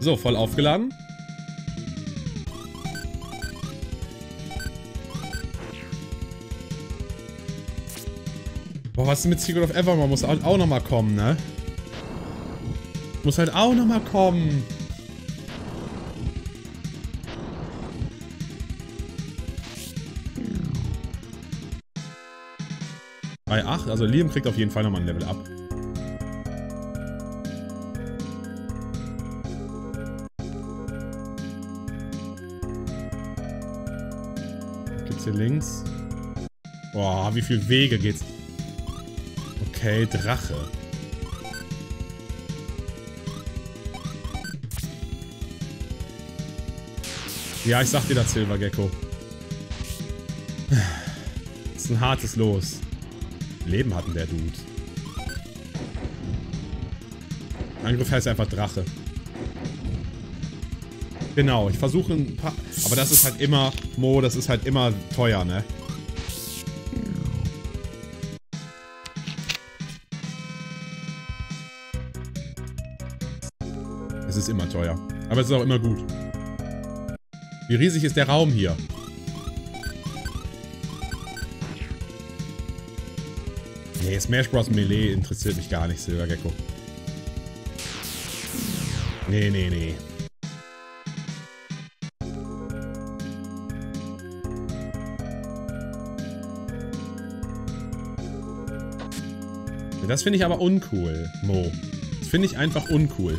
So, voll aufgeladen. Boah, was ist mit Secret of Evermore? Muss halt auch nochmal kommen, ne? Muss halt auch nochmal kommen. Bei 8, also Liam kriegt auf jeden Fall nochmal ein Level up. Hier links? Boah, wie viele Wege geht's? Okay, Drache. Ja, ich sag dir das, Silver Gecko. Das ist ein hartes Los. Leben hatten der Dude. Angriff heißt einfach Drache. Genau, ich versuche ein paar... Aber das ist halt immer... Mo, das ist halt immer teuer, ne? Es ist immer teuer. Aber es ist auch immer gut. Wie riesig ist der Raum hier? Nee, Smash Bros. Melee interessiert mich gar nicht, Silver Gecko. Nee, nee, Das finde ich aber uncool, Mo. Das finde ich einfach uncool.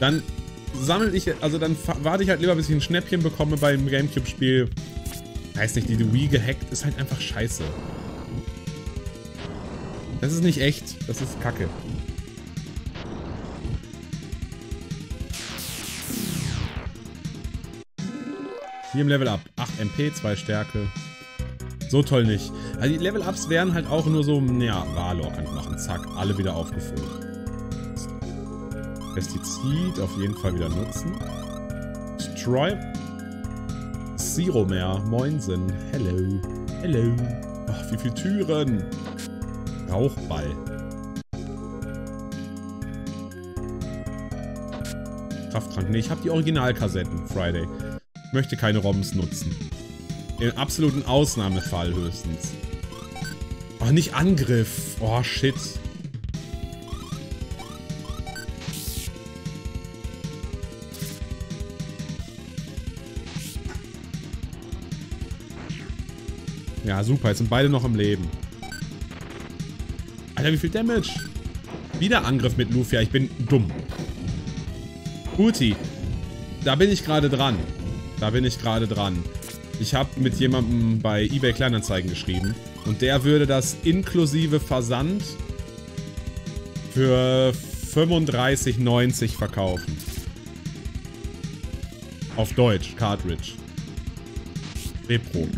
Dann sammle ich, also dann warte ich halt lieber, bis ich ein Schnäppchen bekomme beim Gamecube-Spiel. Heißt nicht, die Wii gehackt ist halt einfach scheiße. Das ist nicht echt, das ist Kacke. Hier im Level Up. 8 MP, 2 Stärke. So toll nicht. Also die Level Ups wären halt auch nur so, ja, Valor kann ich machen. Zack, alle wieder aufgefüllt. Pestizid auf jeden Fall wieder nutzen. Destroy. Zero mehr. Moinsen. Hello. Hello. Ach, wie viele Türen. Rauchball. Krafttrank. Ne, ich habe die Originalkassetten, Friday. Ich möchte keine ROMs nutzen. Im absoluten Ausnahmefall höchstens. Oh, nicht Angriff. Oh, shit. Ja, super. Jetzt sind beide noch im Leben. Alter, wie viel Damage? Wieder Angriff mit Lufia. Ich bin dumm. Guti. Da bin ich gerade dran. Da bin ich gerade dran. Ich habe mit jemandem bei eBay Kleinanzeigen geschrieben. Und der würde das inklusive Versand für 35,90 verkaufen. Auf Deutsch, Cartridge. Repro.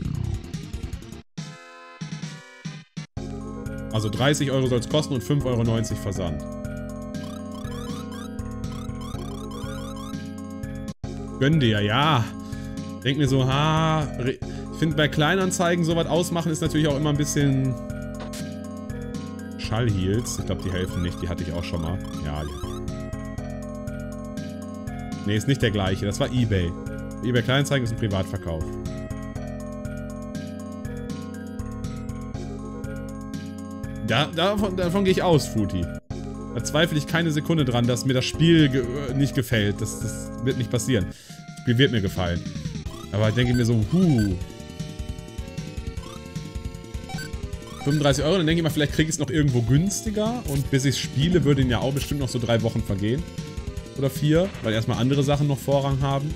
Also 30 Euro soll es kosten und 5,90 Euro Versand. Gönn dir, ja. Denk mir so, ha. Ich finde bei Kleinanzeigen sowas ausmachen ist natürlich auch immer ein bisschen... Schallheels. Ich glaube, die helfen nicht. Die hatte ich auch schon mal. Ja. Ne, ist nicht der gleiche. Das war Ebay. Ebay Kleinanzeigen ist ein Privatverkauf. Da, davon, davon gehe ich aus, Futi. Da zweifle ich keine Sekunde dran, dass mir das Spiel ge nicht gefällt. Das, das wird nicht passieren. Das Spiel wird mir gefallen. Aber ich denke mir so, huh. 35 Euro, dann denke ich mal, vielleicht kriege ich es noch irgendwo günstiger. Und bis ich spiele, würden ja auch bestimmt noch so drei Wochen vergehen. Oder vier, weil erstmal andere Sachen noch Vorrang haben.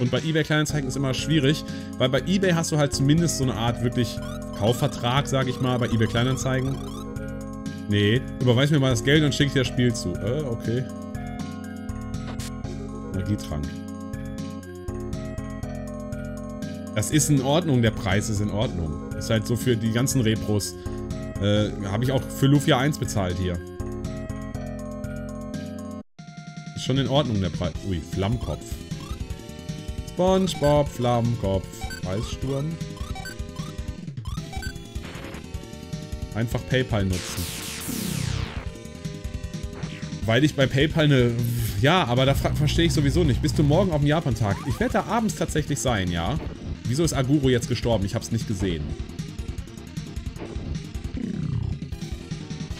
Und bei eBay Kleinanzeigen ist immer schwierig, weil bei eBay hast du halt zumindest so eine Art wirklich Kaufvertrag, sage ich mal, bei eBay Kleinanzeigen. Nee, überweis mir mal das Geld und schick dir das Spiel zu. Äh, okay. Energietrank. Das ist in Ordnung, der Preis ist in Ordnung. Ist halt so für die ganzen Repros. Äh, habe ich auch für Lufia 1 bezahlt hier. Ist schon in Ordnung, der Preis. Ui, Flammkopf. SpongeBob Flammkopf. Eissturm. Einfach PayPal nutzen. Weil ich bei PayPal eine... Ja, aber da verstehe ich sowieso nicht. Bist du morgen auf dem Japan-Tag? Ich werde da abends tatsächlich sein, ja. Wieso ist Aguro jetzt gestorben? Ich habe es nicht gesehen.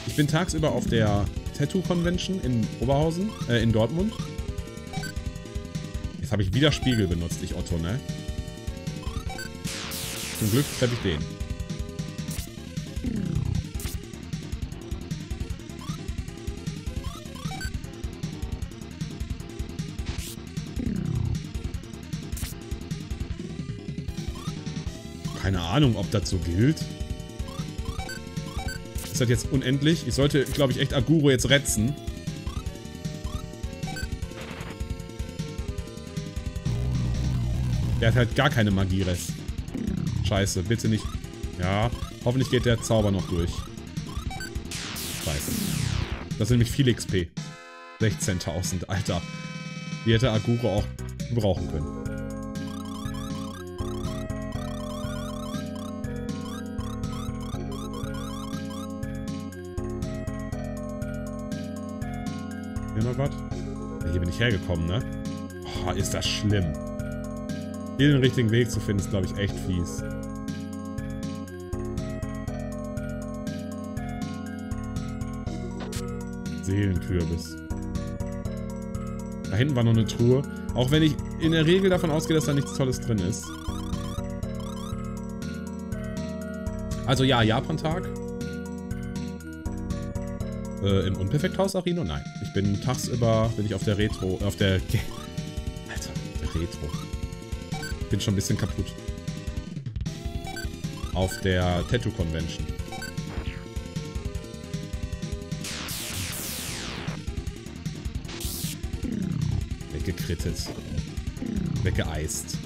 Ich bin tagsüber auf der Tattoo Convention in Oberhausen, äh, in Dortmund. Jetzt habe ich wieder Spiegel benutzt, ich Otto, ne? Zum Glück treffe ich den. Ahnung, ob das so gilt. Ist das jetzt unendlich? Ich sollte, glaube ich, echt Aguro jetzt retzen. Der hat halt gar keine Magierest. Scheiße, bitte nicht. Ja, hoffentlich geht der Zauber noch durch. Scheiße. Das sind nämlich viel XP. 16.000, Alter. Die hätte Aguro auch brauchen können. Ich hergekommen, ne? Oh, ist das schlimm. Hier den richtigen Weg zu finden, ist, glaube ich, echt fies. Seelenkürbis. Da hinten war noch eine Truhe. Auch wenn ich in der Regel davon ausgehe, dass da nichts Tolles drin ist. Also ja, Japan-Tag. Äh, Im Unperfekthaus Arino? Nein. Ich bin tagsüber, bin ich auf der Retro, auf der... Alter, der Retro. Bin schon ein bisschen kaputt. Auf der Tattoo Convention. Weggekrittet. Weggeeist.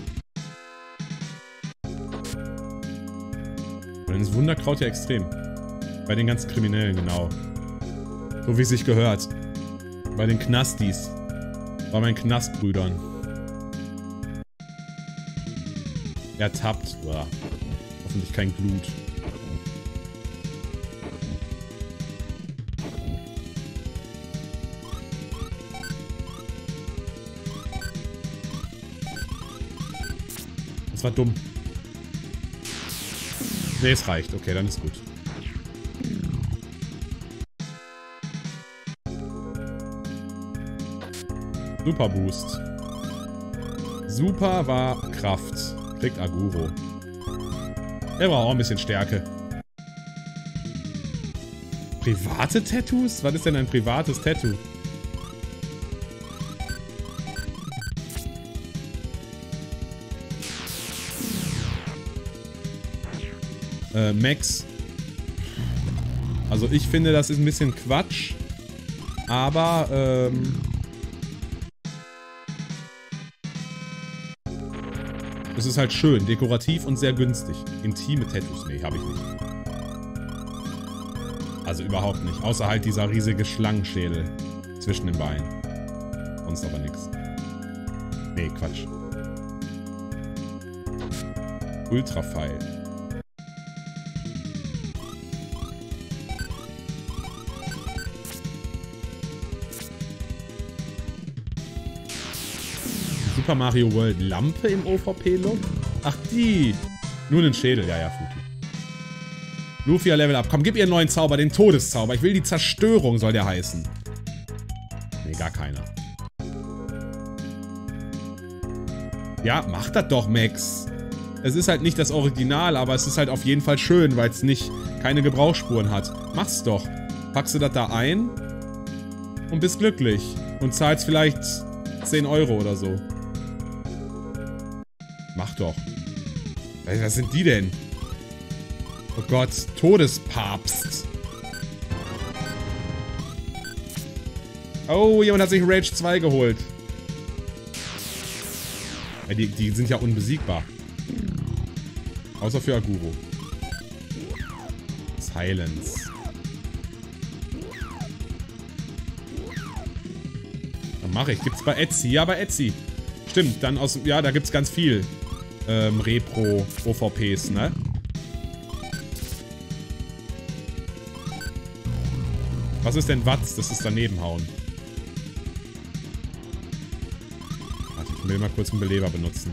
Und ist Wunderkraut ja extrem. Bei den ganzen Kriminellen, genau. So wie es sich gehört. Bei den Knastis. Bei meinen Knastbrüdern. Ertappt. Boah. Hoffentlich kein Glut. Das war dumm. Ne, es reicht. Okay, dann ist gut. Super Boost. Super war Kraft. Kriegt Aguro. Er braucht auch ein bisschen Stärke. Private Tattoos? Was ist denn ein privates Tattoo? Äh, Max. Also ich finde, das ist ein bisschen Quatsch. Aber, ähm... ist halt schön, dekorativ und sehr günstig. Intime Tattoos? Nee, habe ich nicht. Also überhaupt nicht. Außer halt dieser riesige Schlangenschädel zwischen den Beinen. Sonst aber nichts. Nee, Quatsch. Ultrapfeil. Super Mario World Lampe im OVP-Look? Ach, die. Nur einen Schädel. Ja, ja, Fuki. Lufia Level Up. Komm, gib ihr einen neuen Zauber, den Todeszauber. Ich will die Zerstörung, soll der heißen. Nee, gar keiner. Ja, mach das doch, Max. Es ist halt nicht das Original, aber es ist halt auf jeden Fall schön, weil es nicht keine Gebrauchsspuren hat. Mach's doch. Packst du das da ein und bist glücklich. Und zahlst vielleicht 10 Euro oder so. Mach doch. Was sind die denn? Oh Gott, Todespapst. Oh, jemand hat sich Rage 2 geholt. Die, die sind ja unbesiegbar. Außer für Aguro. Silence. Dann mache ich. Gibt's bei Etsy? Ja, bei Etsy. Stimmt, dann aus... Ja, da gibt's ganz viel ähm, Repro-OVPs, ne? Was ist denn Watz? Das ist daneben hauen. Warte, ich will mal kurz einen Beleber benutzen.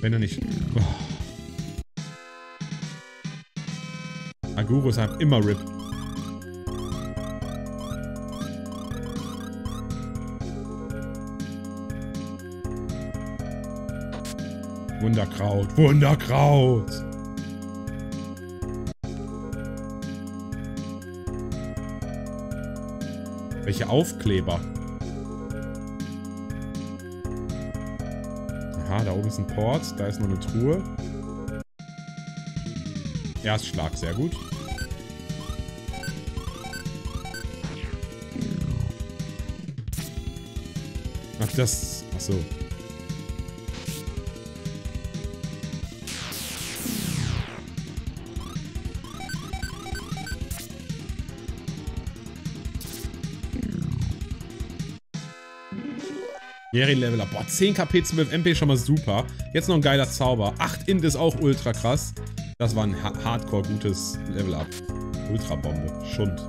Wenn er nicht... Oh. Agurus haben immer RIP. Wunderkraut, Wunderkraut! Welche Aufkleber? Aha, da oben ist ein Port, da ist noch eine Truhe. Erstschlag, sehr gut. Ach, das... Achso. Jerry Level Up. Boah, 10 KP, 12 MP schon mal super. Jetzt noch ein geiler Zauber. 8 Int ist auch ultra krass. Das war ein ha hardcore gutes Level Up. Ultra Bombe. Schund.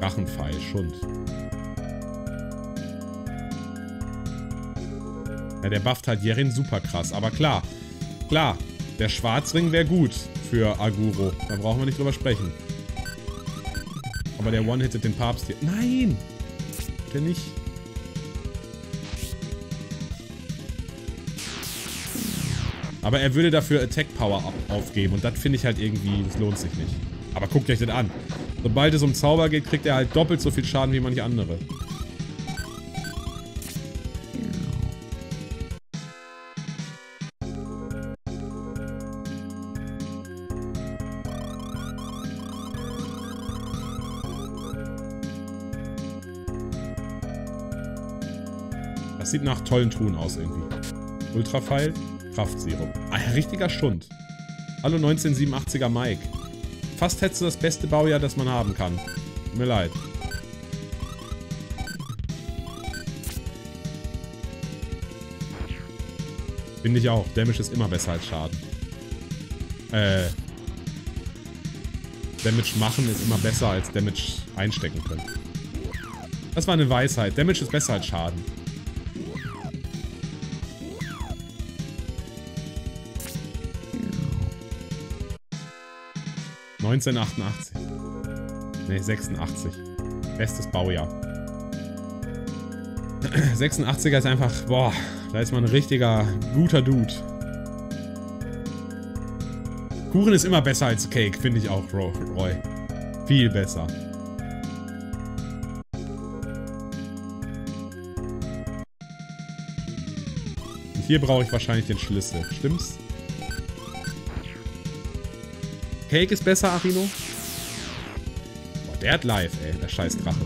Drachenpfeil. Schund. Ja, der bufft halt Jerin super krass. Aber klar, klar, der Schwarzring wäre gut für Aguro. Da brauchen wir nicht drüber sprechen. Aber der One-Hitted den Papst hier. Nein! Der nicht. Aber er würde dafür Attack Power aufgeben. Und das finde ich halt irgendwie, das lohnt sich nicht. Aber guckt euch das an. Sobald es um Zauber geht, kriegt er halt doppelt so viel Schaden wie manche andere. Das sieht nach tollen Truhen aus irgendwie. Ultrapfeil, Kraftserum. Ah, richtiger Stund. Hallo 1987er Mike. Fast hättest du das beste Baujahr, das man haben kann. Tut mir leid. Finde ich auch. Damage ist immer besser als Schaden. Äh. Damage machen ist immer besser als Damage einstecken können. Das war eine Weisheit. Damage ist besser als Schaden. 1988. Ne, 86. Bestes Baujahr. 86er ist einfach, boah, da ist man ein richtiger, guter Dude. Kuchen ist immer besser als Cake, finde ich auch, Roy. Viel besser. Und hier brauche ich wahrscheinlich den Schlüssel. Stimmt's? Cake ist besser, Arino. Boah, der hat live, ey. Der scheiß Drache.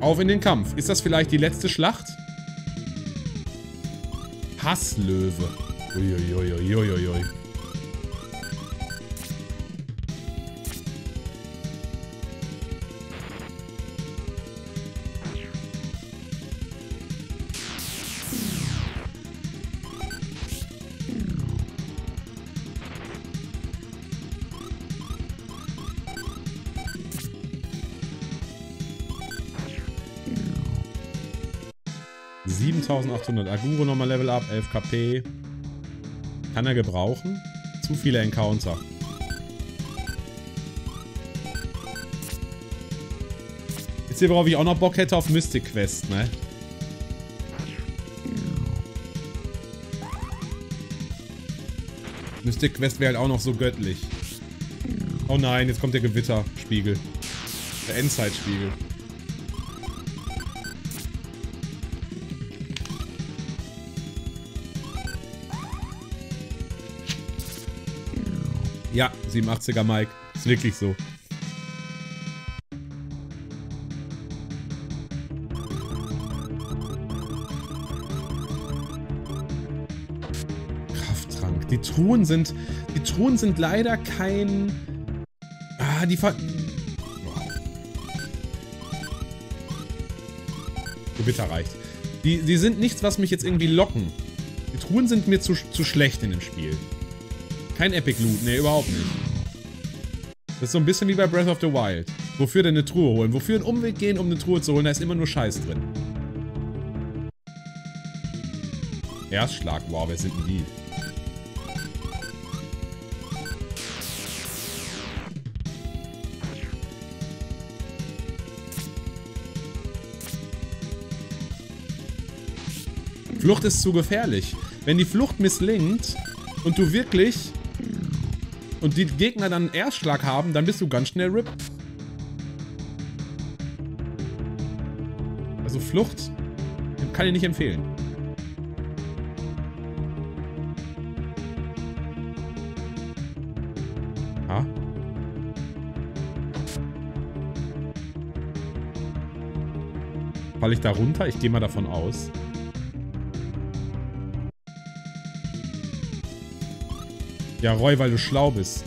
Auf in den Kampf. Ist das vielleicht die letzte Schlacht? Hasslöwe. Uiuiuiuiui. Aguro nochmal Level Up, 11 KP. Kann er gebrauchen? Zu viele Encounter. Jetzt hier, worauf ich auch noch Bock hätte, auf Mystic Quest, ne? Mystic Quest wäre halt auch noch so göttlich. Oh nein, jetzt kommt der Gewitterspiegel. Der Endzeitspiegel. 87er Mike. Ist wirklich so. Die Truhen sind... Die Truhen sind leider kein... Ah, die ver... Gewitter reicht. Die, die sind nichts, was mich jetzt irgendwie locken. Die Truhen sind mir zu, zu schlecht in dem Spiel. Kein Epic Loot, ne, überhaupt nicht. Das ist so ein bisschen wie bei Breath of the Wild. Wofür denn eine Truhe holen? Wofür einen Umweg gehen, um eine Truhe zu holen? Da ist immer nur Scheiß drin. Erstschlag, wow, wer sind denn die? Flucht ist zu gefährlich. Wenn die Flucht misslingt und du wirklich... Und die Gegner dann einen Erstschlag haben, dann bist du ganz schnell RIP. Also Flucht kann ich nicht empfehlen. Ha? Fall ich da runter? Ich gehe mal davon aus. Ja, Roy, weil du schlau bist.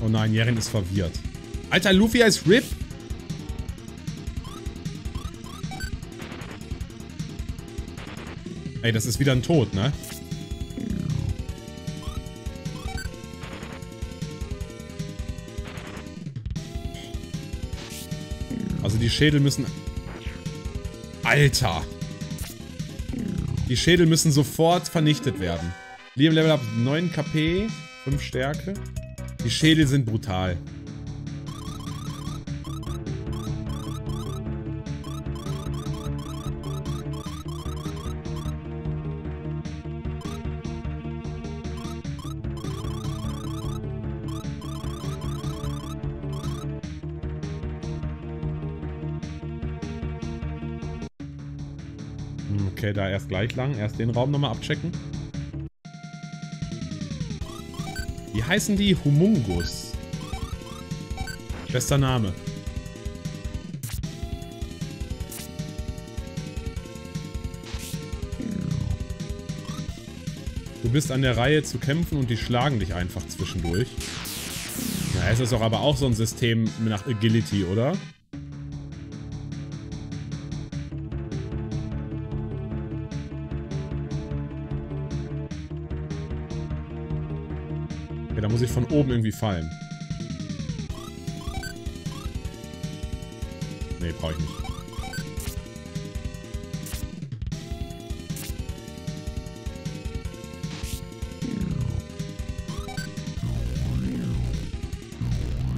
Oh nein, Jerin ist verwirrt. Alter, Luffy heißt RIP? Ey, das ist wieder ein Tod, ne? Schädel müssen... Alter! Die Schädel müssen sofort vernichtet werden. Liam Level Up 9 KP, 5 Stärke. Die Schädel sind brutal. Erst gleich lang. Erst den Raum nochmal abchecken. Wie heißen die? Humungus. Bester Name. Du bist an der Reihe zu kämpfen und die schlagen dich einfach zwischendurch. Ja, es ist doch aber auch so ein System nach Agility, oder? Ja, da muss ich von oben irgendwie fallen. Nee, brauche ich nicht.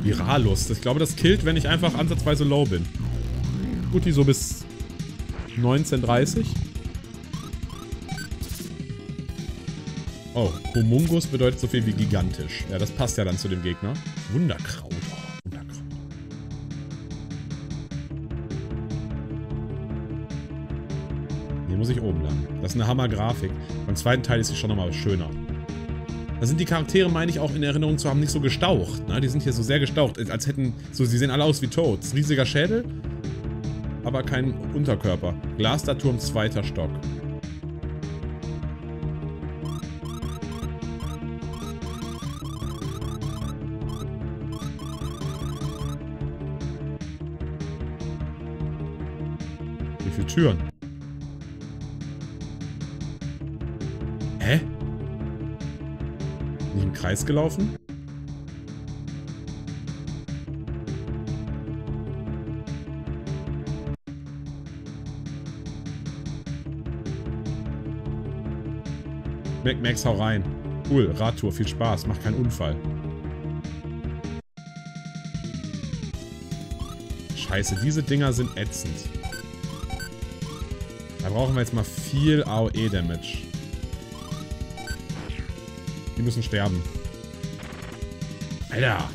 Viralust. Ich glaube, das killt, wenn ich einfach ansatzweise low bin. Gut, die so bis 1930. Oh, Humungus bedeutet so viel wie gigantisch. Ja, das passt ja dann zu dem Gegner. Wunderkraut. Wunderkraut. Hier muss ich oben lang. Das ist eine Hammer-Grafik. Beim zweiten Teil ist sie schon nochmal schöner. Da sind die Charaktere, meine ich, auch in Erinnerung zu haben, nicht so gestaucht. Ne? Die sind hier so sehr gestaucht, als hätten... So, sie sehen alle aus wie Toads. Riesiger Schädel, aber kein Unterkörper. Glasterturm, zweiter Stock. Türen? Hä? Nicht im Kreis gelaufen? Mac Max, hau rein. Cool, Radtour, viel Spaß, mach keinen Unfall. Scheiße, diese Dinger sind ätzend. Brauchen wir jetzt mal viel AOE-Damage. Die müssen sterben. Alter!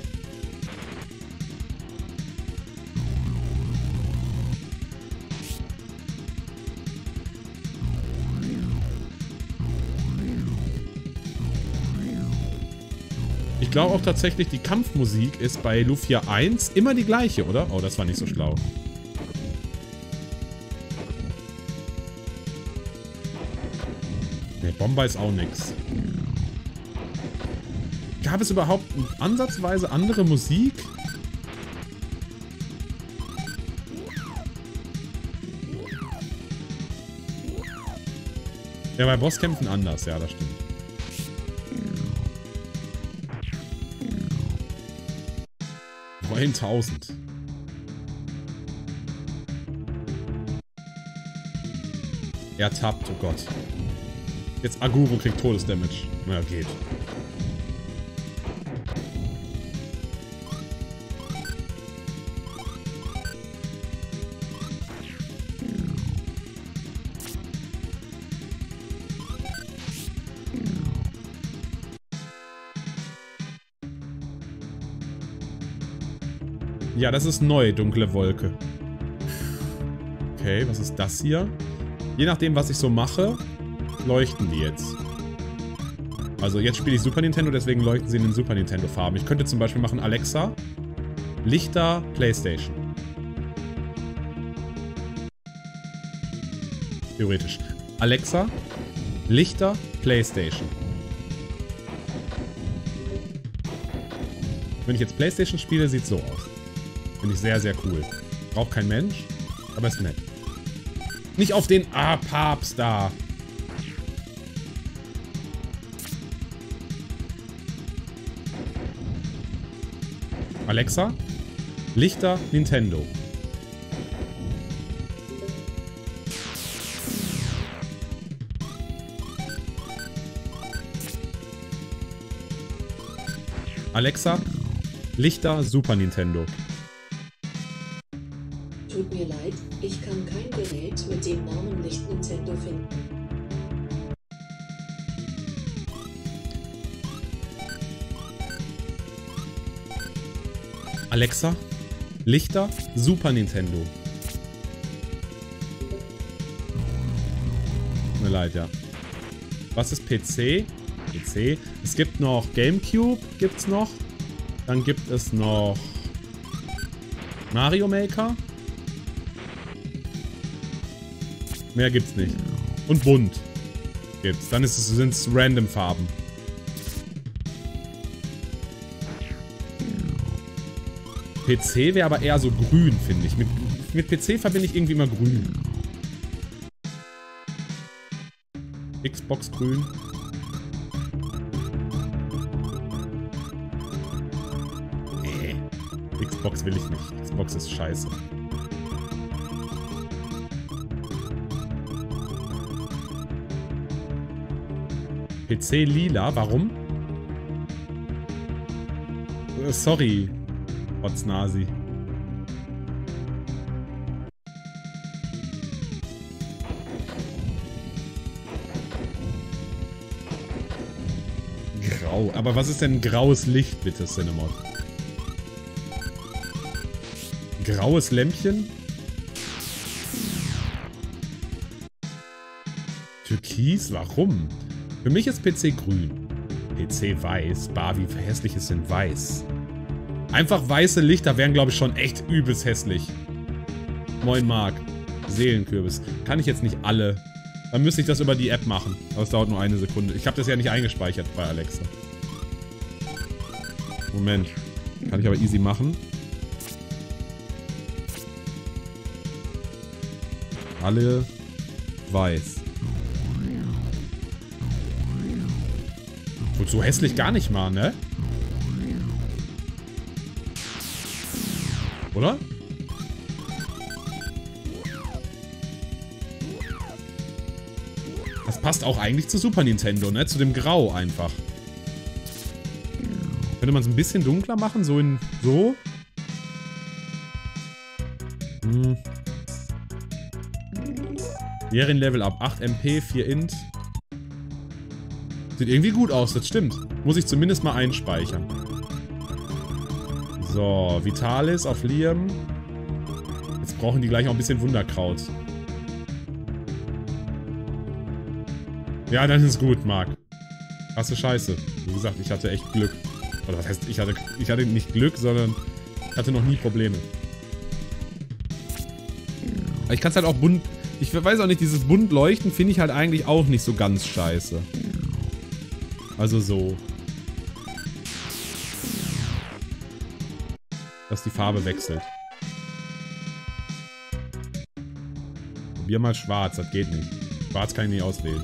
Ich glaube auch tatsächlich, die Kampfmusik ist bei Lufia 1 immer die gleiche, oder? Oh, das war nicht so schlau. Bomber ist auch nix. Gab es überhaupt ansatzweise andere Musik? Ja, bei Bosskämpfen anders, ja, das stimmt. Neuntausend. Er tappt, oh Gott. Jetzt Aguro kriegt Todesdamage. Na, geht. Ja, das ist neu, dunkle Wolke. Okay, was ist das hier? Je nachdem, was ich so mache, leuchten die jetzt. Also jetzt spiele ich Super Nintendo, deswegen leuchten sie in den Super Nintendo Farben. Ich könnte zum Beispiel machen Alexa, Lichter, Playstation. Theoretisch. Alexa, Lichter, Playstation. Wenn ich jetzt Playstation spiele, sieht es so aus. Finde ich sehr, sehr cool. Braucht kein Mensch, aber ist nett. Nicht auf den... Ah, Papst da. Alexa, Lichter, Nintendo. Alexa, Lichter, Super Nintendo. Alexa, Lichter, Super Nintendo. Tut mir leid, ja. Was ist PC? PC. Es gibt noch Gamecube, gibt's noch. Dann gibt es noch Mario Maker. Mehr gibt's nicht. Und bunt gibt's. Dann sind es random Farben. PC wäre aber eher so grün, finde ich. Mit, mit PC verbinde ich irgendwie immer grün. Xbox grün. Nee. Xbox will ich nicht. Xbox ist scheiße. PC lila, warum? Äh, sorry, Nasi. Grau. Aber was ist denn graues Licht, bitte, Cinnamon? Graues Lämpchen? Türkis? Warum? Für mich ist PC grün. PC weiß. Bar, wie hässlich ist denn weiß? Einfach weiße Lichter wären, glaube ich, schon echt übelst hässlich. Moin Mark. Seelenkürbis. Kann ich jetzt nicht alle. Dann müsste ich das über die App machen. Aber es dauert nur eine Sekunde. Ich habe das ja nicht eingespeichert bei Alexa. Moment. Kann ich aber easy machen. Alle weiß. Wird so hässlich gar nicht mal, ne? Oder? Das passt auch eigentlich zu Super Nintendo, ne? Zu dem Grau einfach. Könnte man es ein bisschen dunkler machen? So in... So? Hm. Level ab 8 MP, 4 Int. Sieht irgendwie gut aus, das stimmt. Muss ich zumindest mal einspeichern. So, Vitalis auf Liam. Jetzt brauchen die gleich auch ein bisschen Wunderkraut. Ja, dann ist gut, Marc. Krasse Scheiße. Wie gesagt, ich hatte echt Glück. Oder was heißt, ich hatte, ich hatte nicht Glück, sondern ich hatte noch nie Probleme. Ich kann es halt auch bunt... Ich weiß auch nicht, dieses bunt leuchten finde ich halt eigentlich auch nicht so ganz scheiße. Also so. Dass die Farbe wechselt. Probier mal schwarz, das geht nicht. Schwarz kann ich nicht auswählen.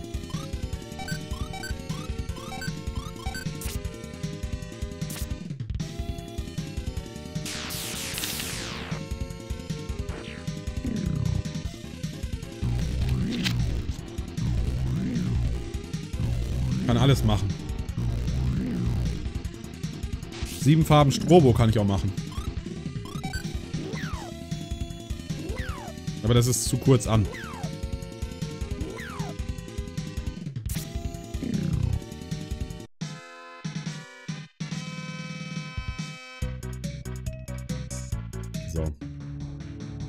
Kann alles machen. Sieben Farben Strobo kann ich auch machen. Aber das ist zu kurz an. So.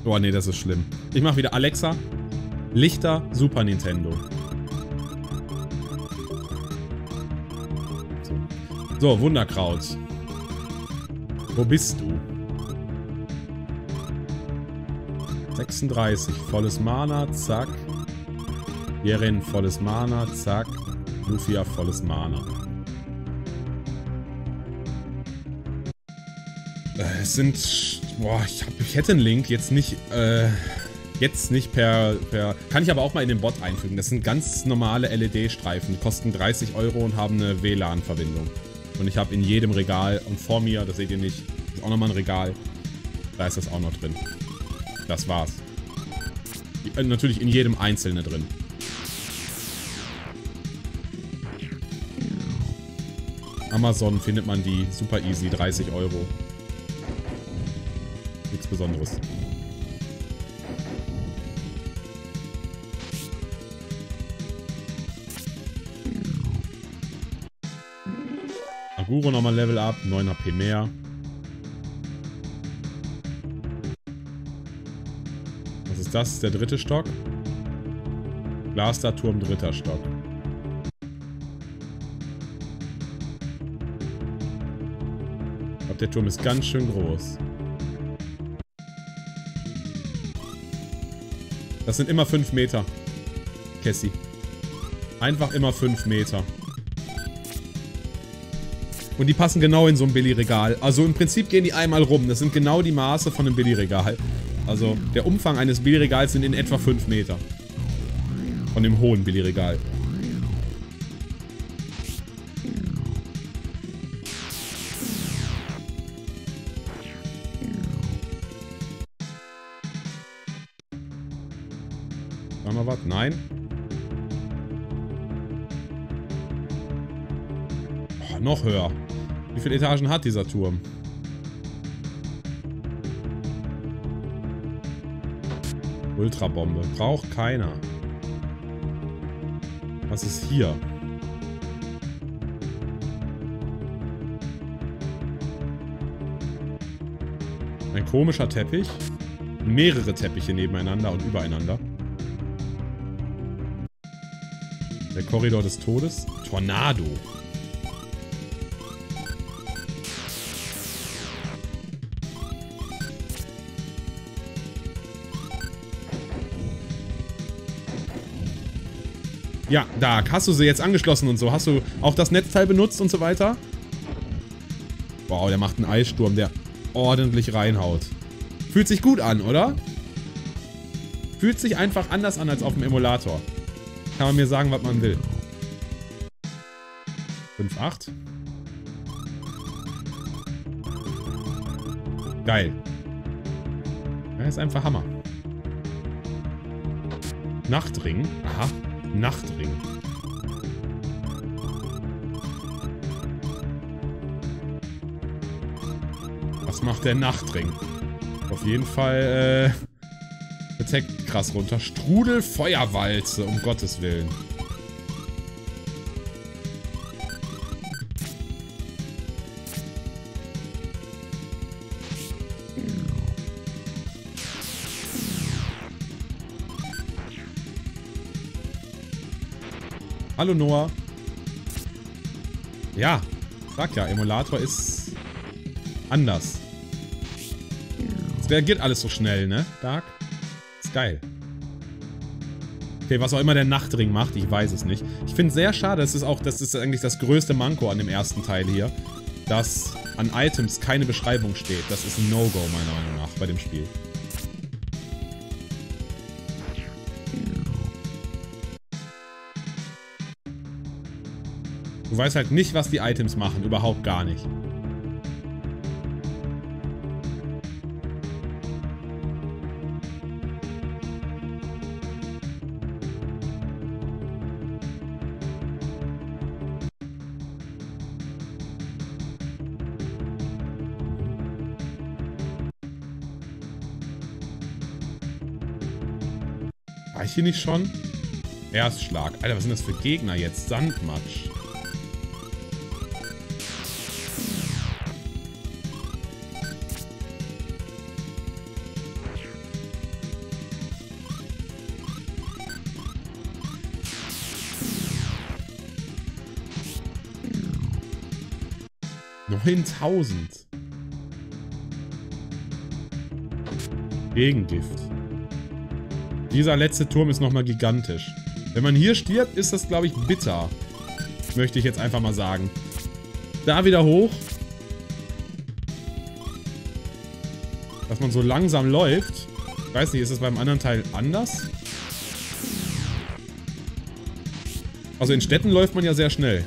Oh nee, das ist schlimm. Ich mache wieder Alexa. Lichter Super Nintendo. So, so Wunderkraut. Wo bist du? 36, volles Mana, zack. Jeren, volles Mana, zack. Lufia, volles Mana. Äh, Es sind... Boah, ich, hab, ich hätte einen Link, jetzt nicht... Äh, jetzt nicht per, per... Kann ich aber auch mal in den Bot einfügen. Das sind ganz normale LED-Streifen. Die kosten 30 Euro und haben eine WLAN-Verbindung. Und ich habe in jedem Regal, und vor mir, das seht ihr nicht, ist auch nochmal ein Regal. Da ist das auch noch drin. Das war's. Äh, Natürlich in jedem Einzelne drin. Amazon findet man die super easy, 30 Euro. Nichts Besonderes. Aguro nochmal Level Up, 9 HP mehr. Ist das? Der dritte Stock? Blasterturm, dritter Stock. Ich glaube, der Turm ist ganz schön groß. Das sind immer 5 Meter. Cassie. Einfach immer 5 Meter. Und die passen genau in so ein Billy-Regal. Also im Prinzip gehen die einmal rum. Das sind genau die Maße von einem Billy-Regal. Also der Umfang eines Billy-Regals sind in etwa 5 Meter. Von dem hohen Billy-Regal. Sagen wir was? Nein. Oh, noch höher. Wie viele Etagen hat dieser Turm? Ultrabombe. Braucht keiner. Was ist hier? Ein komischer Teppich. Mehrere Teppiche nebeneinander und übereinander. Der Korridor des Todes. Tornado. Ja, da. Hast du sie jetzt angeschlossen und so? Hast du auch das Netzteil benutzt und so weiter? Wow, der macht einen Eissturm, der ordentlich reinhaut. Fühlt sich gut an, oder? Fühlt sich einfach anders an als auf dem Emulator. Kann man mir sagen, was man will. 5,8. Geil. Ja, ist einfach Hammer. Nachtring. Aha. Nachtring. Was macht der Nachtring? Auf jeden Fall, äh... Attack krass runter. Strudel Feuerwalze, um Gottes Willen. Hallo Noah. Ja, Sag ja, Emulator ist anders. Es reagiert alles so schnell, ne? Dark. Ist geil. Okay, was auch immer der Nachtring macht, ich weiß es nicht. Ich finde es sehr schade, das ist auch, das ist eigentlich das größte Manko an dem ersten Teil hier, dass an Items keine Beschreibung steht. Das ist ein No-Go, meiner Meinung nach, bei dem Spiel. Weißt halt nicht, was die Items machen. Überhaupt gar nicht. War ich hier nicht schon? Erstschlag. Alter, was sind das für Gegner jetzt? Sandmatsch. Neuntausend. Gegengift. Dieser letzte Turm ist nochmal gigantisch. Wenn man hier stirbt, ist das, glaube ich, bitter. Möchte ich jetzt einfach mal sagen. Da wieder hoch. Dass man so langsam läuft. Ich weiß nicht, ist das beim anderen Teil anders? Also in Städten läuft man ja sehr schnell.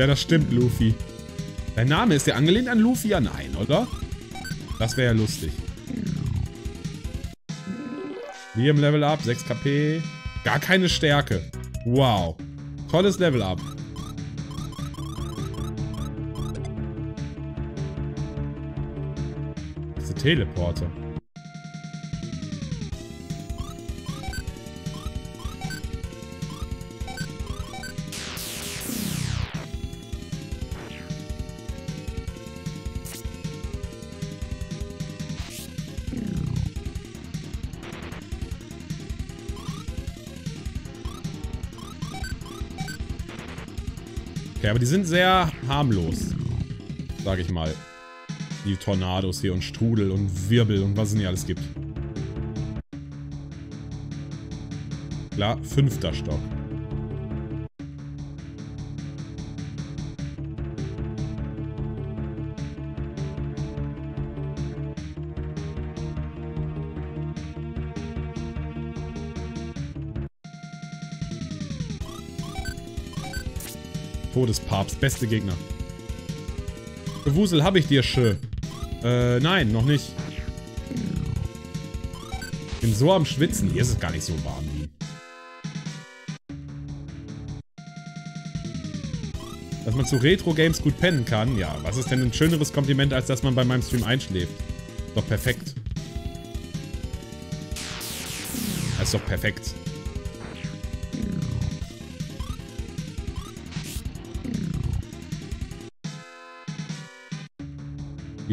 Ja, das stimmt, Luffy. Dein Name ist ja angelehnt an Luffy? Ja, nein, oder? Das wäre ja lustig. Liam Level Up, 6 KP. Gar keine Stärke. Wow. Tolles Level Up. Diese Teleporter. Aber die sind sehr harmlos. Sag ich mal. Die Tornados hier und Strudel und Wirbel und was es nicht alles gibt. Klar, fünfter Stock. Todespapst, beste Gegner. Gewusel habe ich dir schön. Äh, nein, noch nicht. Bin so am Schwitzen. Hier ist es gar nicht so warm. Dass man zu Retro-Games gut pennen kann. Ja, was ist denn ein schöneres Kompliment, als dass man bei meinem Stream einschläft? Doch perfekt. Das ist doch perfekt.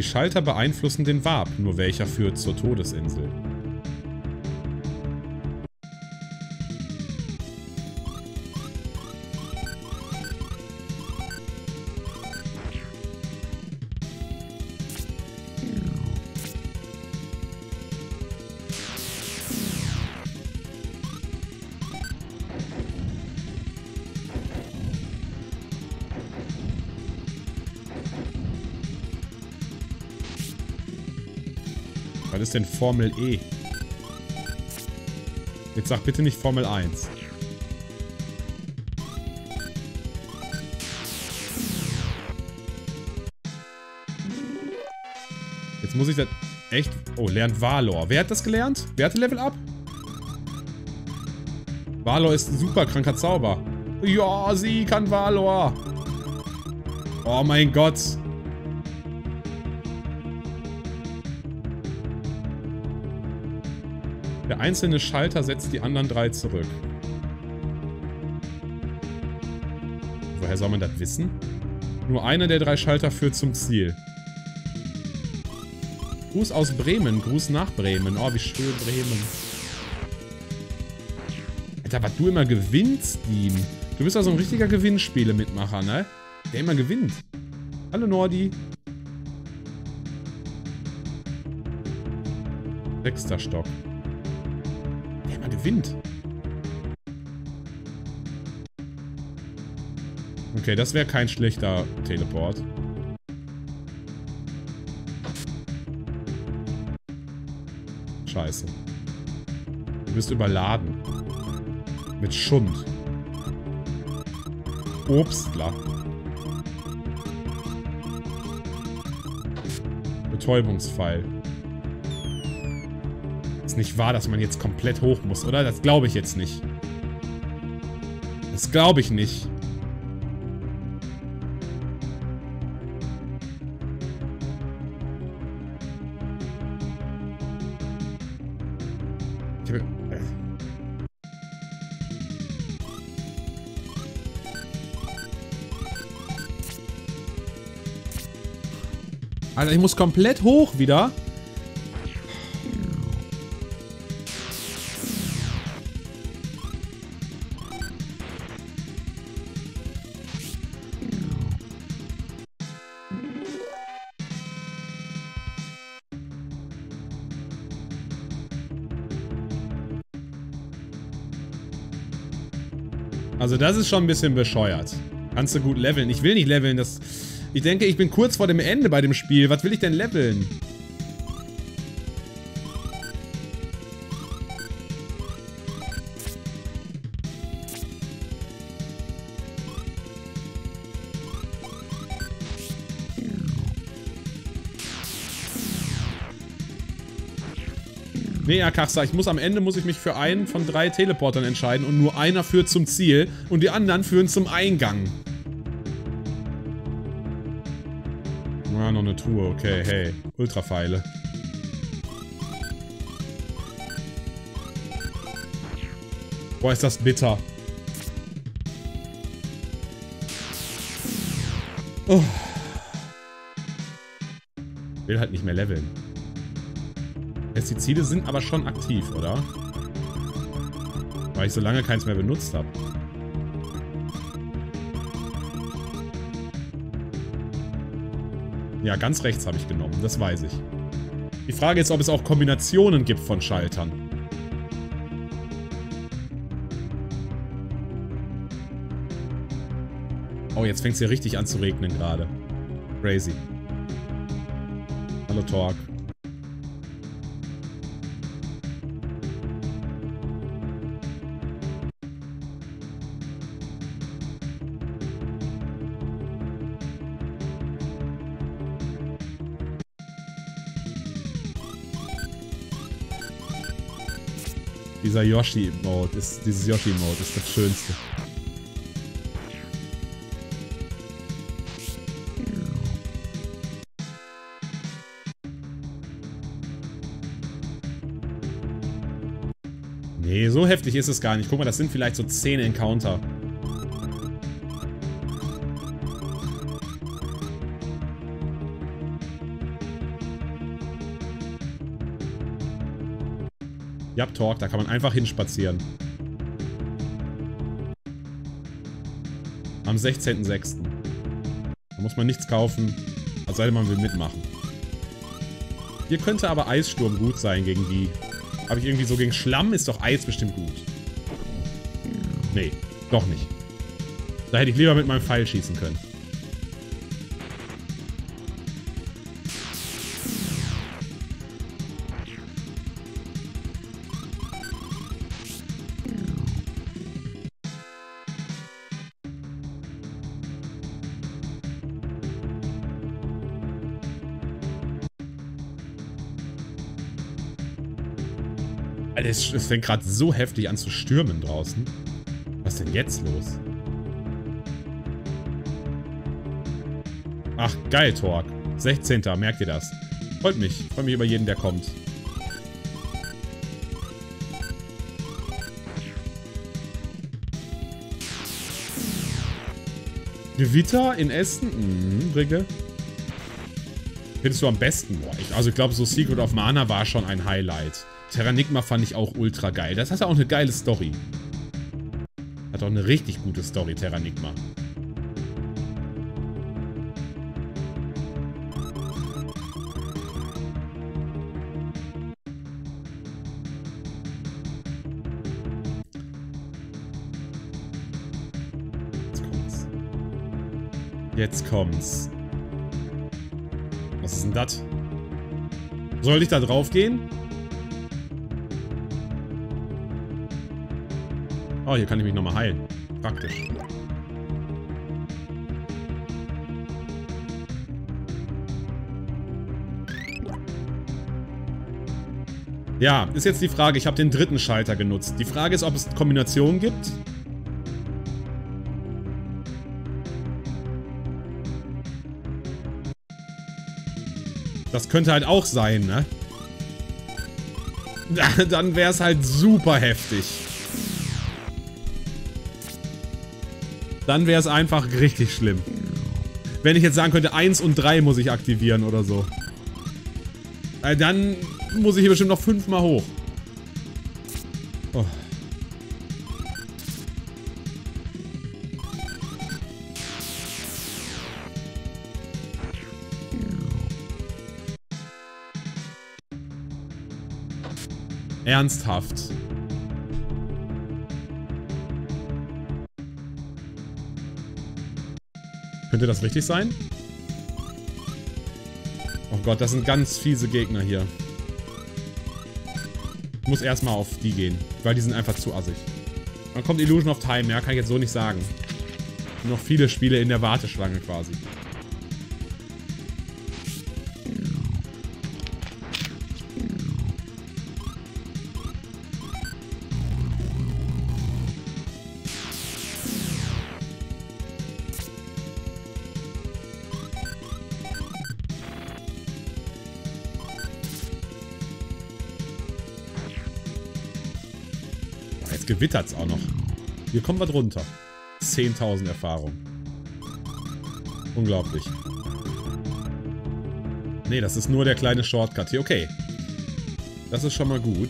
Schalter beeinflussen den Warp, nur welcher führt zur Todesinsel. Ist denn Formel E? Jetzt sag bitte nicht Formel 1. Jetzt muss ich das... Echt? Oh, lernt Valor. Wer hat das gelernt? Wer hatte Level Up? Valor ist ein super kranker Zauber. Ja, sie kann Valor. Oh mein Gott. Der einzelne Schalter setzt die anderen drei zurück. Woher soll man das wissen? Nur einer der drei Schalter führt zum Ziel. Gruß aus Bremen. Gruß nach Bremen. Oh, wie schön Bremen. Alter, was du immer gewinnst, Steam. Du bist doch so ein richtiger Gewinnspiele-Mitmacher, ne? Der immer gewinnt. Hallo, Nordi. Sechster Stock. Gewinnt. Okay, das wäre kein schlechter Teleport. Scheiße. Du bist überladen. Mit Schund. Obstler. Betäubungsfall. Nicht wahr, dass man jetzt komplett hoch muss, oder? Das glaube ich jetzt nicht. Das glaube ich nicht. Alter, ich muss komplett hoch wieder. Das ist schon ein bisschen bescheuert. Kannst du gut leveln. Ich will nicht leveln, das... Ich denke, ich bin kurz vor dem Ende bei dem Spiel. Was will ich denn leveln? Nee, Akachsa, ich muss am Ende muss ich mich für einen von drei Teleportern entscheiden und nur einer führt zum Ziel und die anderen führen zum Eingang. Ah, noch eine Truhe. Okay, hey. Ultrapfeile. Boah, ist das bitter. Oh. Will halt nicht mehr leveln. Pestizide sind aber schon aktiv, oder? Weil ich so lange keins mehr benutzt habe. Ja, ganz rechts habe ich genommen, das weiß ich. Die Frage ist, ob es auch Kombinationen gibt von Schaltern. Oh, jetzt fängt es hier richtig an zu regnen gerade. Crazy. Hallo Talk. Dieser Yoshi-Mode ist, dieses Yoshi-Mode ist das Schönste. Nee, so heftig ist es gar nicht. Guck mal, das sind vielleicht so 10 Encounter. Yap Talk, da kann man einfach hinspazieren. Am 16.06. Da muss man nichts kaufen, als sei man will mitmachen. Hier könnte aber Eissturm gut sein gegen die. Habe ich irgendwie so gegen Schlamm ist doch Eis bestimmt gut. Nee, doch nicht. Da hätte ich lieber mit meinem Pfeil schießen können. Es, es fängt gerade so heftig an zu stürmen draußen. Was ist denn jetzt los? Ach, geil, Torque. 16. Merkt ihr das? Freut mich. Freut mich über jeden, der kommt. Gewitter in Essen? Mhm, Brigge. Findest du am besten? Boah, ich, also ich glaube, so Secret of Mana war schon ein Highlight. Terranigma fand ich auch ultra geil. Das hat auch eine geile Story. Hat auch eine richtig gute Story, Terranigma. Jetzt kommt's. Was ist denn das? Soll ich da drauf gehen? Oh, hier kann ich mich nochmal heilen. Praktisch. Ja, ist jetzt die Frage. Ich habe den dritten Schalter genutzt. Die Frage ist, ob es Kombinationen gibt. Das könnte halt auch sein, ne? Dann wäre es halt super heftig. Dann wäre es einfach richtig schlimm. Wenn ich jetzt sagen könnte, 1 und 3 muss ich aktivieren oder so. Äh, dann muss ich hier bestimmt noch fünfmal hoch. Oh. Ernsthaft. Könnte das richtig sein? Oh Gott, das sind ganz fiese Gegner hier. Ich muss erstmal auf die gehen, weil die sind einfach zu assig. Dann kommt Illusion of Time, ja, kann ich jetzt so nicht sagen. Noch viele Spiele in der Warteschlange quasi. Gewittert es auch noch. Hier kommen wir drunter. 10.000 Erfahrung. Unglaublich. Nee, das ist nur der kleine Shortcut hier. Okay. Das ist schon mal gut.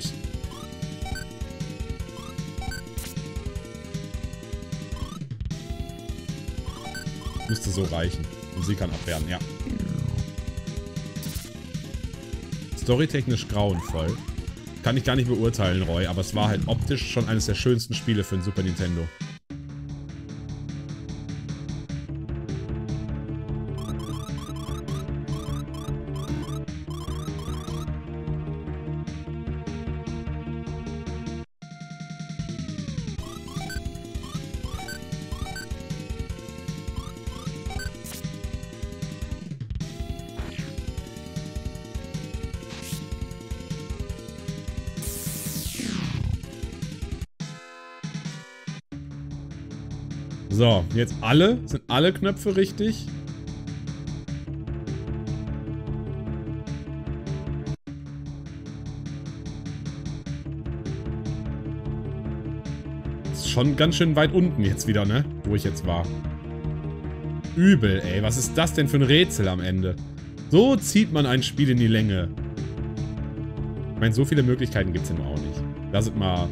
Müsste so reichen. Und sie kann abwehren, ja. Storytechnisch grauenvoll. Kann ich gar nicht beurteilen, Roy, aber es war halt optisch schon eines der schönsten Spiele für ein Super Nintendo. So, jetzt alle. Sind alle Knöpfe richtig? Ist schon ganz schön weit unten jetzt wieder, ne? Wo ich jetzt war. Übel, ey. Was ist das denn für ein Rätsel am Ende? So zieht man ein Spiel in die Länge. Ich meine, so viele Möglichkeiten gibt es ja auch nicht. Lass es mal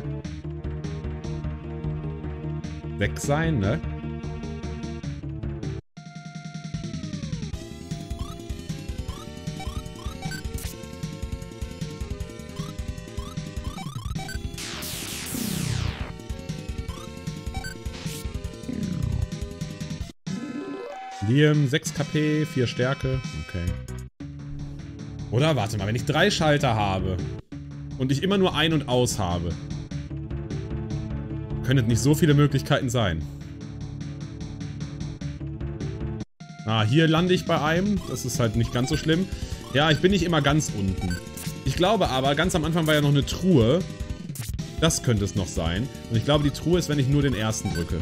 weg sein, ne? Liam, 6 KP, 4 Stärke. Okay. Oder, warte mal, wenn ich drei Schalter habe und ich immer nur ein- und aus habe, können nicht so viele Möglichkeiten sein. Ah, hier lande ich bei einem. Das ist halt nicht ganz so schlimm. Ja, ich bin nicht immer ganz unten. Ich glaube aber, ganz am Anfang war ja noch eine Truhe. Das könnte es noch sein. Und ich glaube, die Truhe ist, wenn ich nur den ersten drücke.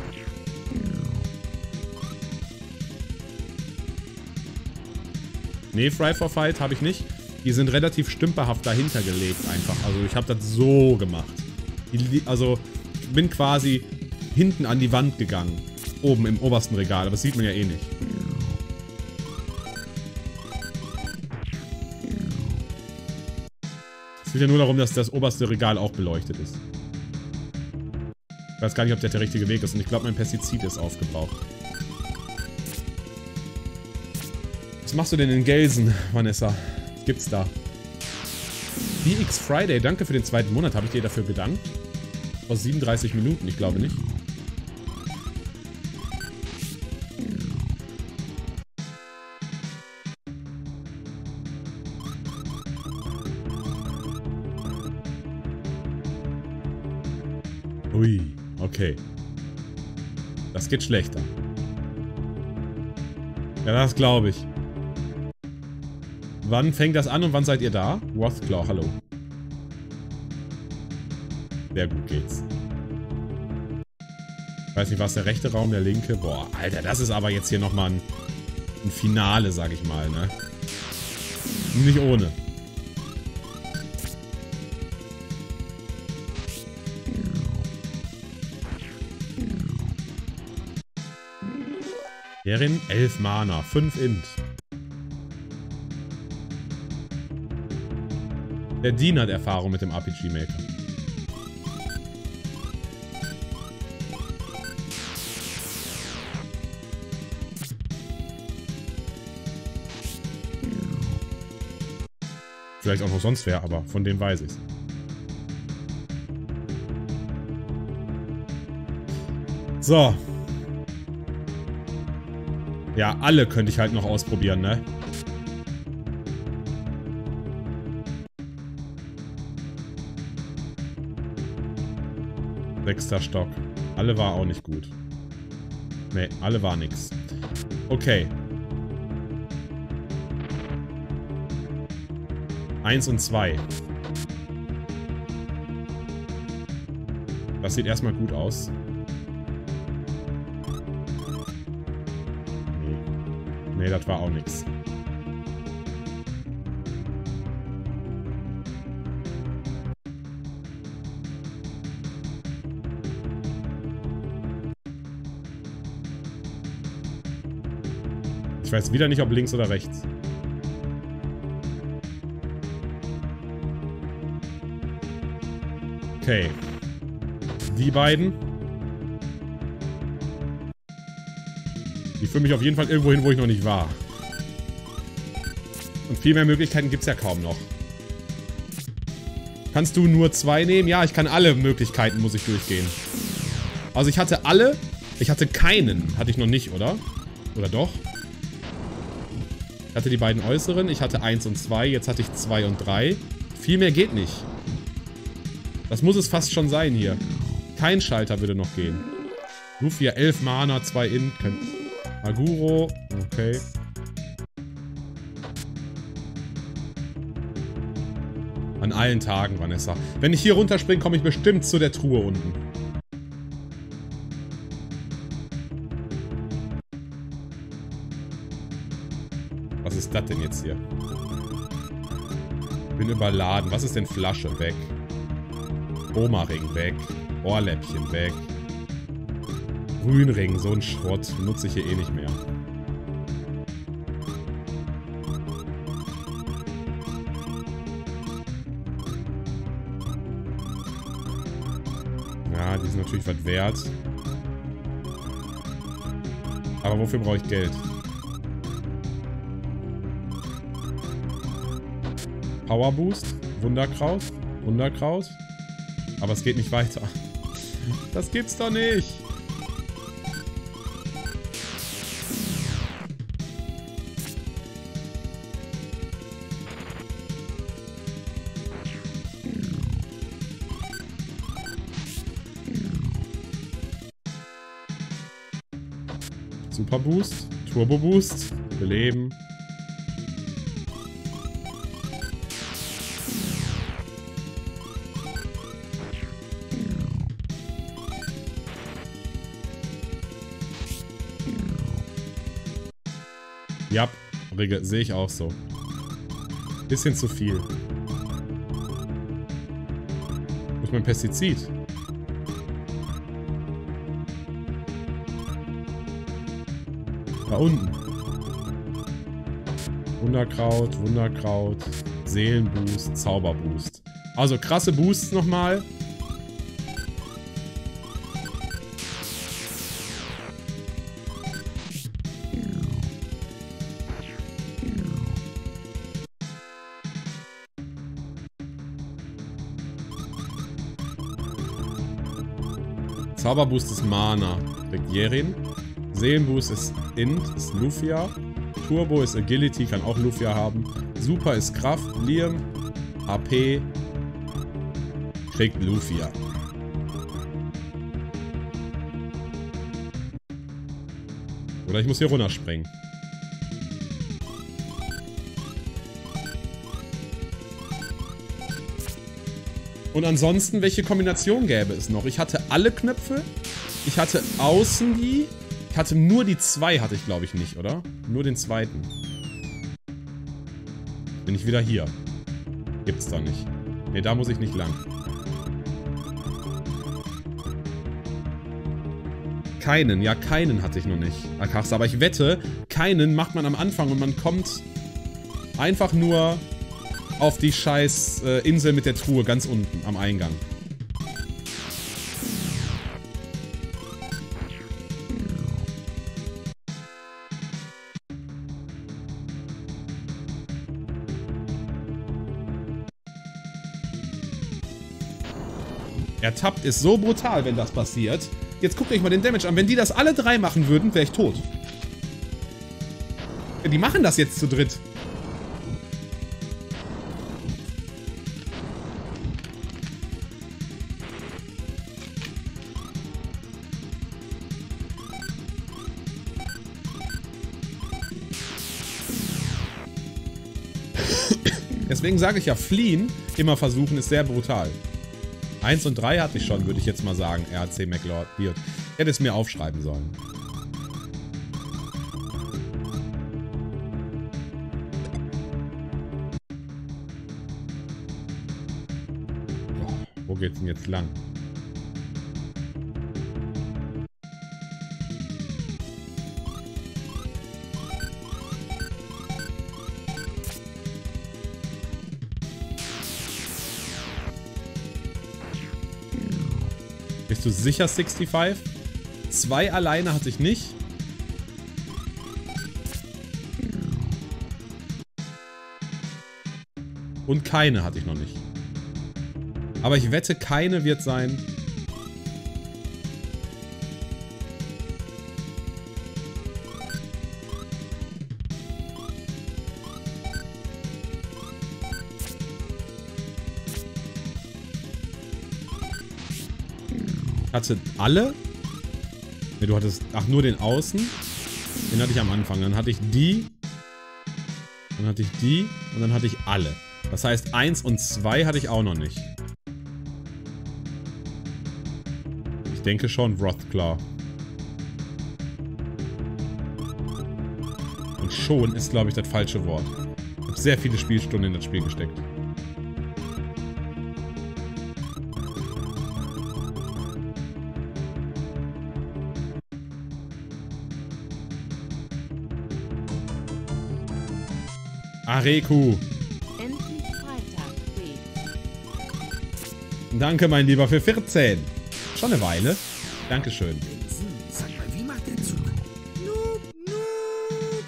Nee, Fry for Fight habe ich nicht. Die sind relativ stümperhaft dahinter gelegt einfach. Also ich habe das so gemacht. Also ich bin quasi hinten an die Wand gegangen. oben im obersten Regal, aber das sieht man ja eh nicht. Es geht ja nur darum, dass das oberste Regal auch beleuchtet ist. Ich weiß gar nicht, ob das der richtige Weg ist und ich glaube, mein Pestizid ist aufgebraucht. Was machst du denn in Gelsen, Vanessa? Gibt's da? BX Friday, danke für den zweiten Monat. Habe ich dir dafür gedankt? Aus 37 Minuten, ich glaube nicht. Ui, okay. Das geht schlechter. Ja, das glaube ich. Wann fängt das an und wann seid ihr da? Rothclaw, hallo. Sehr gut geht's. Weiß nicht, was der rechte Raum, der linke. Boah, Alter, das ist aber jetzt hier nochmal ein, ein Finale, sag ich mal, ne? Nicht ohne. Erin, 11 Mana, 5 Int. Der Dean hat Erfahrung mit dem RPG-Maker. Vielleicht auch noch sonst wer, aber von dem weiß ich's. So. Ja, alle könnte ich halt noch ausprobieren, ne? Sechster Stock. Alle war auch nicht gut. Ne, alle war nix. Okay. Eins und zwei. Das sieht erstmal gut aus. Nee. Nee, das war auch nix. Weiß wieder nicht, ob links oder rechts. Okay. Die beiden. Die führen mich auf jeden Fall irgendwo hin, wo ich noch nicht war. Und viel mehr Möglichkeiten gibt es ja kaum noch. Kannst du nur zwei nehmen? Ja, ich kann alle Möglichkeiten, muss ich durchgehen. Also ich hatte alle. Ich hatte keinen. Hatte ich noch nicht, oder? Oder doch? Ich hatte die beiden äußeren. Ich hatte 1 und 2. Jetzt hatte ich 2 und 3. Viel mehr geht nicht. Das muss es fast schon sein hier. Kein Schalter würde noch gehen. Lufia 11 Mana, 2 In. Aguro. Okay. An allen Tagen, Vanessa. Wenn ich hier runterspringe, komme ich bestimmt zu der Truhe unten. Ist das denn jetzt hier? Bin überladen. Was ist denn Flasche? Weg. Oma-Ring weg. Ohrläppchen weg. Grünring, so ein Schrott. Nutze ich hier eh nicht mehr. Ja, die sind natürlich was wert. Aber wofür brauche ich Geld? Power Boost, Wunderkraut, Wunderkraut. Aber es geht nicht weiter. Das gibt's doch nicht. Super Boost, Turbo Boost, beleben. Sehe ich auch so. Bisschen zu viel. Wo ist mein Pestizid? Da unten. Wunderkraut, Wunderkraut, Seelenboost, Zauberboost. Also krasse Boosts nochmal. Zauberboost ist Mana. Kriegt Yerin. Seelenboost ist Int, ist Lufia. Turbo ist Agility, kann auch Lufia haben. Super ist Kraft, Liam. AP kriegt Lufia. Oder ich muss hier runterspringen. Und ansonsten, welche Kombination gäbe es noch? Ich hatte alle Knöpfe. Ich hatte außen die. Ich hatte nur die zwei, hatte ich glaube ich nicht, oder? Nur den zweiten. Bin ich wieder hier. Gibt's da nicht. Ne, da muss ich nicht lang. Keinen, ja, keinen hatte ich noch nicht. Akachs, aber ich wette, keinen macht man am Anfang und man kommt einfach nur auf die scheiß äh, Insel mit der Truhe ganz unten am Eingang. Ertappt ist so brutal, wenn das passiert. Jetzt guckt euch mal den Damage an. Wenn die das alle drei machen würden, wäre ich tot. Die machen das jetzt zu dritt. Deswegen sage ich ja, fliehen, immer versuchen, ist sehr brutal. 1 und 3 hatte ich schon, würde ich jetzt mal sagen, RC McLeod. Hätte es mir aufschreiben sollen. Wo geht's denn jetzt lang? Sicher 65? Zwei alleine hatte ich nicht. Und keine hatte ich noch nicht. Aber ich wette, keine wird sein. Hatte alle? Ne, du hattest... Ach, nur den Außen. Den hatte ich am Anfang. Dann hatte ich die. Dann hatte ich die. Und dann hatte ich alle. Das heißt, 1 und 2 hatte ich auch noch nicht. Ich denke schon Wrathclaw. Und schon ist, glaube ich, das falsche Wort. Ich habe sehr viele Spielstunden in das Spiel gesteckt. Areku. Danke, mein Lieber, für 14. Schon eine Weile. Dankeschön. Sag mal, wie macht der Zug? Noob, noob.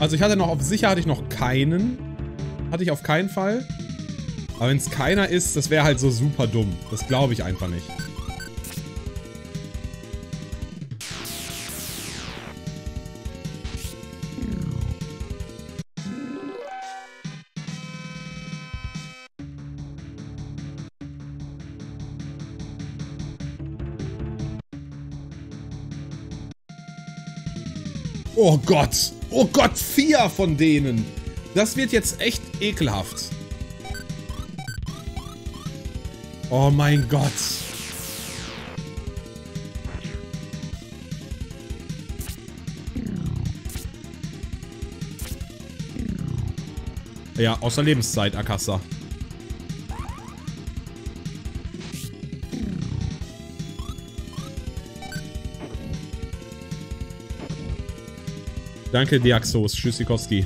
Also ich hatte noch, auf sicher hatte ich noch keinen. Hatte ich auf keinen Fall. Aber wenn es keiner ist, das wäre halt so super dumm. Das glaube ich einfach nicht. Oh Gott. Oh Gott, vier von denen. Das wird jetzt echt ekelhaft. Oh mein Gott. Ja, außer Lebenszeit, Akassa. Danke, Diaxos. Tschüssikowski.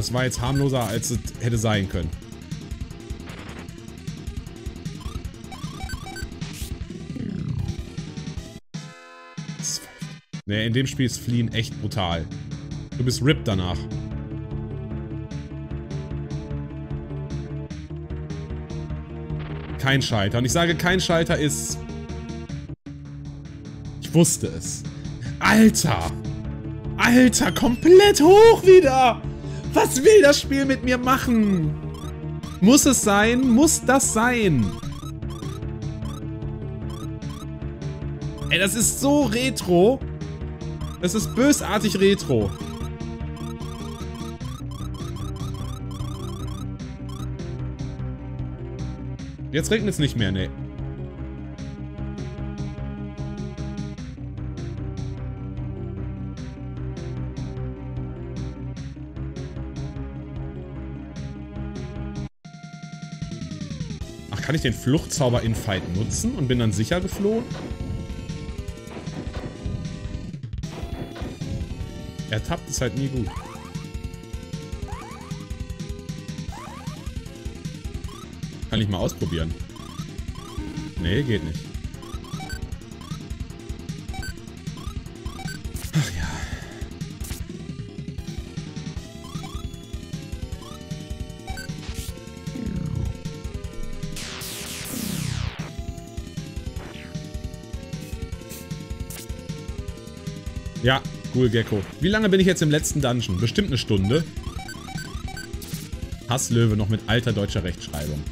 Es war jetzt harmloser, als es hätte sein können. Ne, in dem Spiel ist Fliehen echt brutal. Du bist ripped danach. Kein Schalter. Und ich sage, kein Schalter ist... Ich wusste es. Alter! Alter, komplett hoch wieder! Was will das Spiel mit mir machen? Muss es sein? Muss das sein? Ey, das ist so retro. Es ist bösartig retro. Jetzt regnet es nicht mehr, ne. Kann ich den Fluchtzauber in Fight nutzen und bin dann sicher geflohen? Er tappt es halt nie gut. Kann ich mal ausprobieren. Nee, geht nicht. Ghoul Gecko. Wie lange bin ich jetzt im letzten Dungeon? Bestimmt eine Stunde. Hasslöwe noch mit alter deutscher Rechtschreibung.